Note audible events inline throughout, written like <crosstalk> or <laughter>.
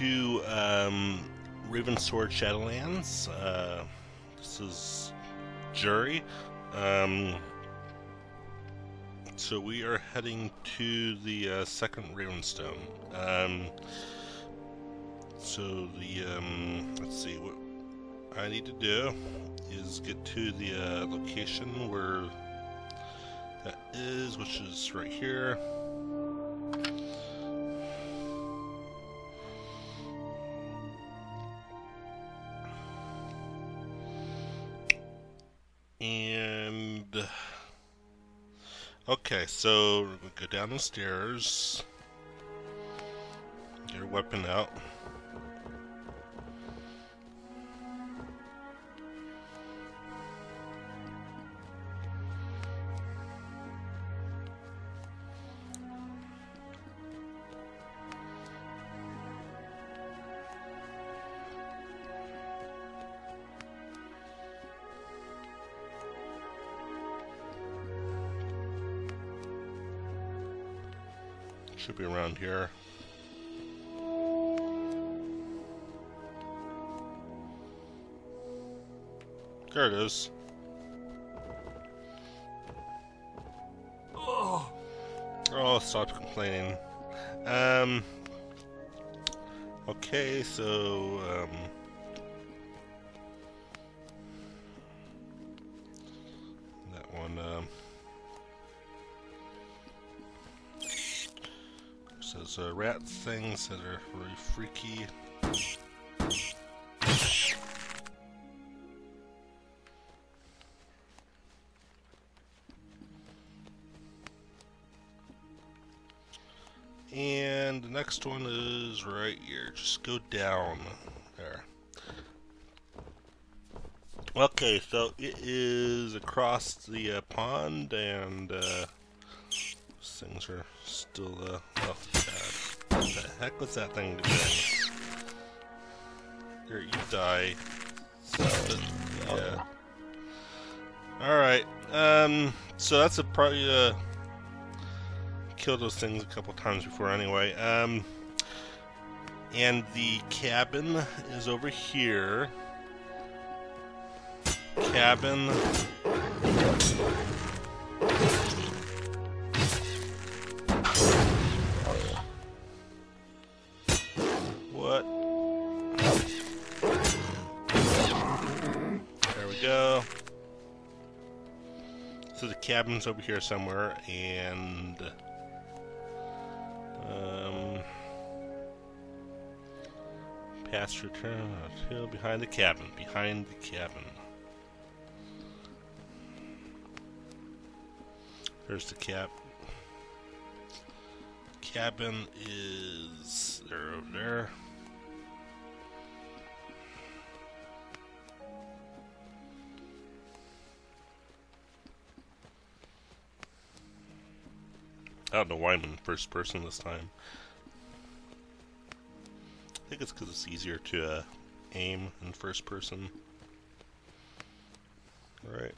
to um, Ravensword Shadowlands. Uh, this is Jury. Um, so we are heading to the uh, second Ravenstone. Um, so the um, let's see what I need to do is get to the uh, location where that is, which is right here. And okay, so we go down the stairs. Get your weapon out. Should be around here. There it is. Oh, oh stop complaining. Um. Okay, so um. That one. Um, says uh, rat things that are really freaky. And the next one is right here. Just go down there. Okay, so it is across the uh, pond, and uh, things are still. Uh. What the heck was that thing doing? Here, you die. It. Yeah. Alright, um, so that's a probably, uh, killed those things a couple times before anyway. Um, and the cabin is over here. Cabin. Cabin's over here somewhere, and um, past return hill behind the cabin. Behind the cabin. There's the cap. Cabin is there over there. I don't know why I'm in first person this time. I think it's because it's easier to uh, aim in first person. Alright.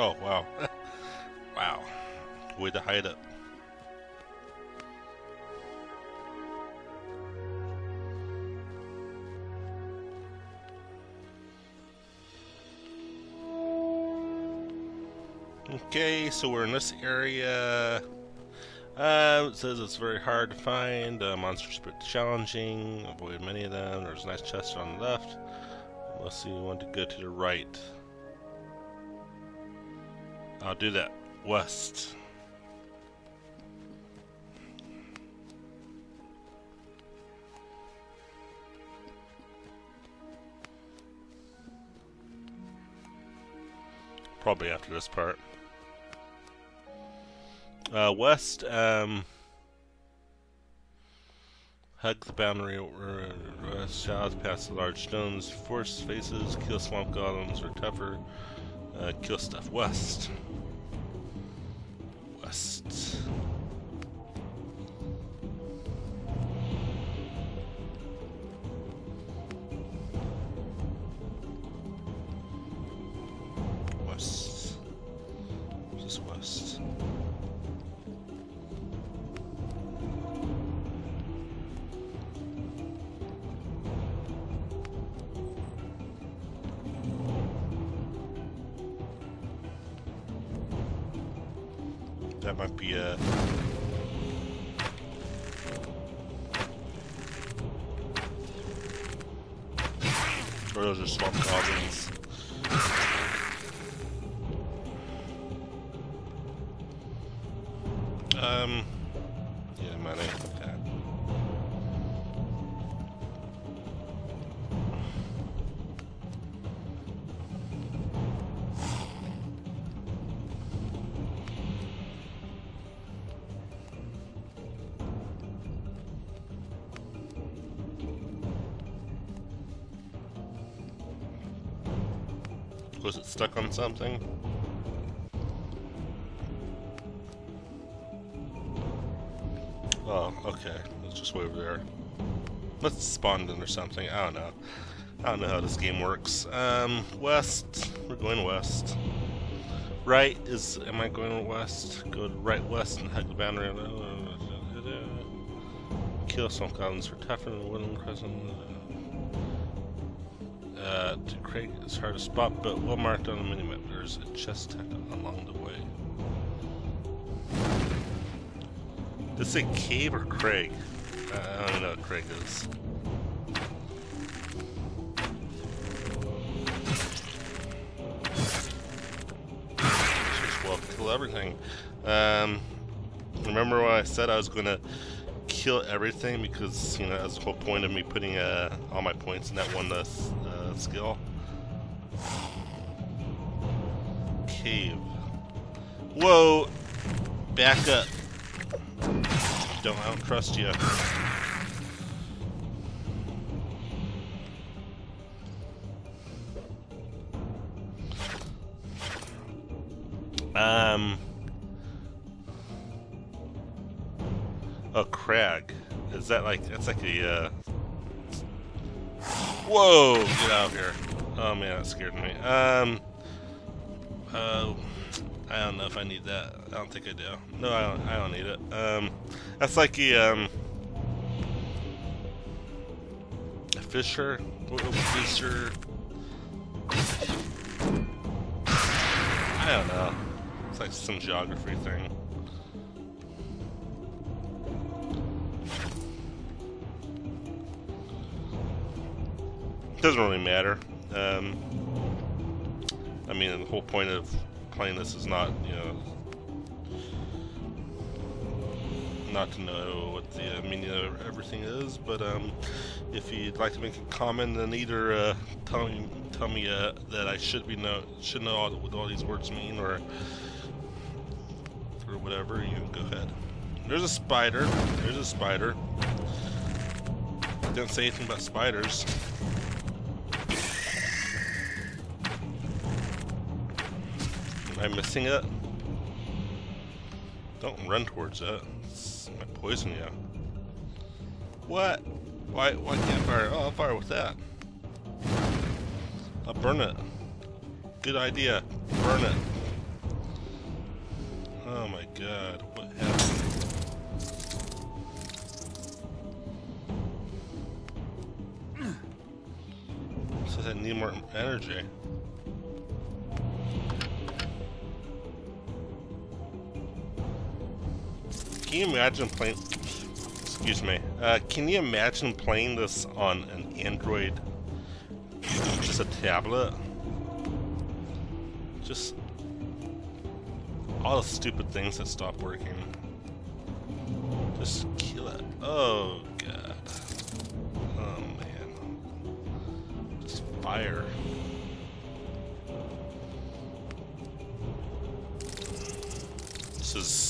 Oh, wow. <laughs> wow. Way to hide it. Okay, so we're in this area. Uh, it says it's very hard to find. Uh, monsters but challenging. Avoid many of them. There's a nice chest on the left. Unless you want to go to the right. I'll do that. West. Probably after this part. Uh, west, um... Hug the boundary uh, shadows past the large stones. Force faces, kill swamp golems or tougher. Uh, west. West. West. That might be a. Or those are swamp goblins. Um. Yeah, money. Stuck on something? Oh, okay. It's just way over there. Let's spawn in or something. I don't know. I don't know how this game works. Um, west. We're going west. Right is. Am I going west? Go right west and head the boundary. Kill some goblins for tougher than wooden crescent. Uh, to Craig, it's hard to spot, but well marked on the minimap. There's a chest along the way. It say Cave or Craig? I don't know what Craig is. Just kill everything. Um, remember when I said I was gonna kill everything because you know that's the whole point of me putting uh, all my points in that one uh, uh, skill. Cave. Whoa! Back up. Don't trust you. Um. Oh, crag. Is that like that's like a uh Whoa, get out of here. Oh man, that scared me. Um uh I don't know if I need that. I don't think I do. No, I don't I don't need it. Um that's like a um a fissure fissure I don't know. It's like some geography thing. Doesn't really matter. Um, I mean, the whole point of playing this is not, you know, not to know what the uh, meaning of everything is. But um, if you'd like to make a comment and either uh, tell me tell me uh, that I should be know should know all, what all these words mean, or or whatever, you can go ahead. There's a spider. There's a spider. Didn't say anything about spiders. Am I missing it? Don't run towards it. It's might poison you. What? Why? Why can't I fire? Oh, I'll fire with that. I'll burn it. Good idea. Burn it. Oh my god, what happened? Says I need more energy. Can you imagine playing? Excuse me. Uh, can you imagine playing this on an Android, just a tablet? Just all the stupid things that stop working. Just kill it. Oh god. Oh man. Just fire. This is.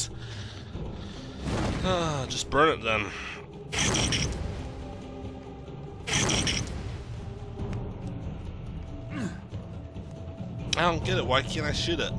Ah, just burn it then. I don't get it. Why can't I shoot it?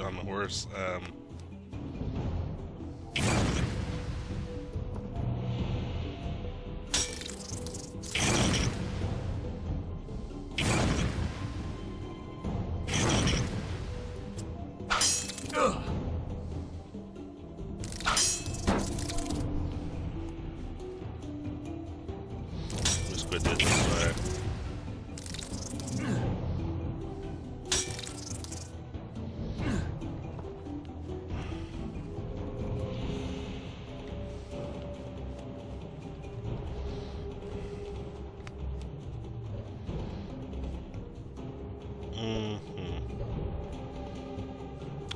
On the horse. Um,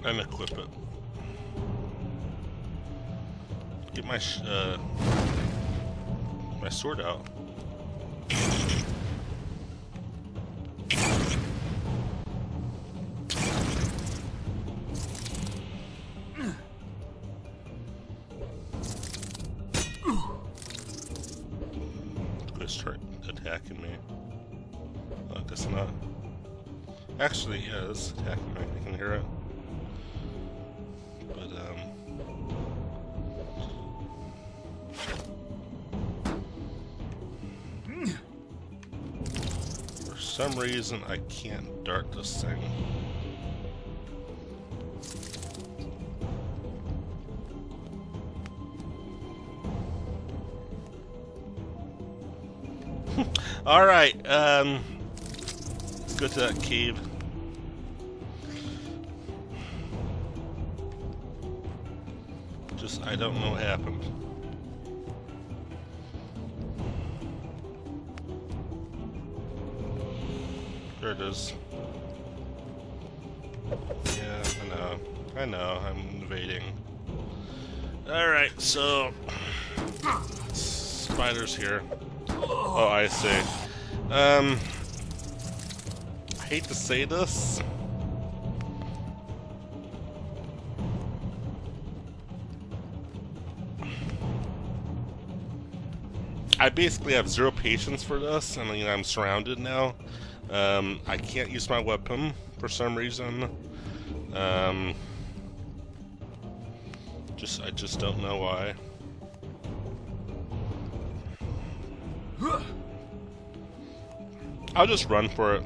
And equip it. Get my uh, my sword out. Quit start attacking me. Oh. Actually, it's attacking me. I can hear it. Some reason, I can't dart this thing. <laughs> Alright, um... Let's go to that cave. Just, I don't know what happened. It is. Yeah, I know. I know, I'm invading. Alright, so... Spiders here. Oh, I see. Um... I hate to say this. I basically have zero patience for this, and you know, I'm surrounded now. Um, I can't use my weapon for some reason. Um, just I just don't know why. I'll just run for it,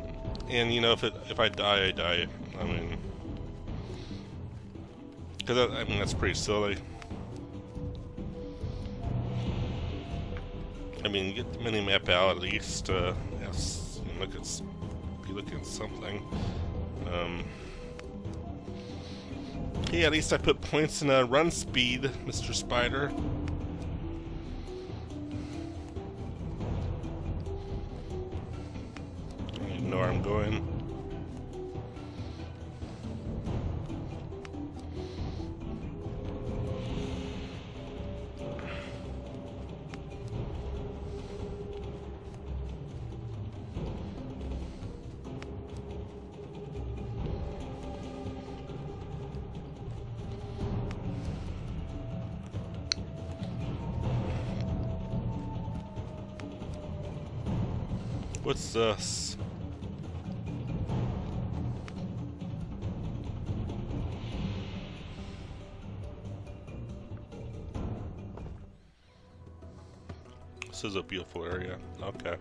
and you know if it if I die, I die. I mean, because I mean that's pretty silly. I mean, get the mini map out at least. Uh, yes, look be looking something. Um, hey, at least I put points in uh, run speed, Mr. Spider. What's this? This is a beautiful area. Okay.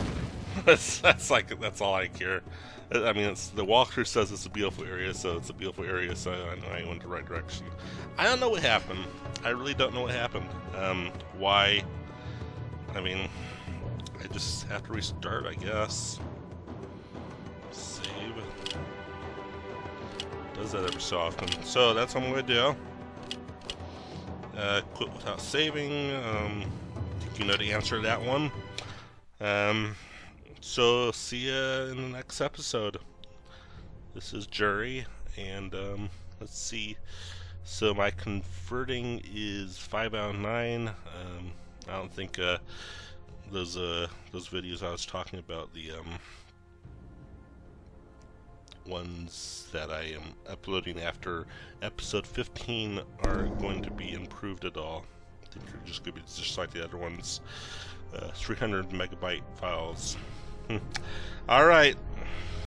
<laughs> that's that's like that's all I care. I mean, it's the walkthrough says it's a beautiful area, so it's a beautiful area. So I know I went the right direction. I don't know what happened. I really don't know what happened. Um, why? I mean, I just have to restart, I guess. Save. Does that every so often. So that's what I'm gonna do. Uh, quit without saving. Um, think you know the answer to that one. Um, so see ya in the next episode. This is Jury, and um, let's see. So my converting is 5 out of 9. Um, I don't think uh, those uh, those videos I was talking about, the um, ones that I am uploading after episode 15 are going to be improved at all. I think they're just going to be just like the other ones. Uh, 300 megabyte files. <laughs> Alright.